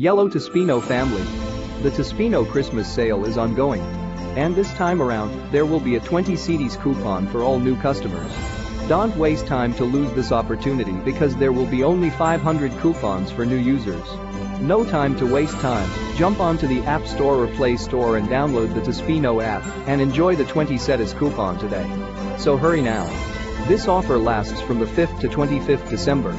Yellow Tospino family. The Tospino Christmas sale is ongoing. And this time around, there will be a 20 cedis coupon for all new customers. Don't waste time to lose this opportunity because there will be only 500 coupons for new users. No time to waste time, jump onto the App Store or Play Store and download the Tospino app and enjoy the 20 cedis coupon today. So hurry now. This offer lasts from the 5th to 25th December.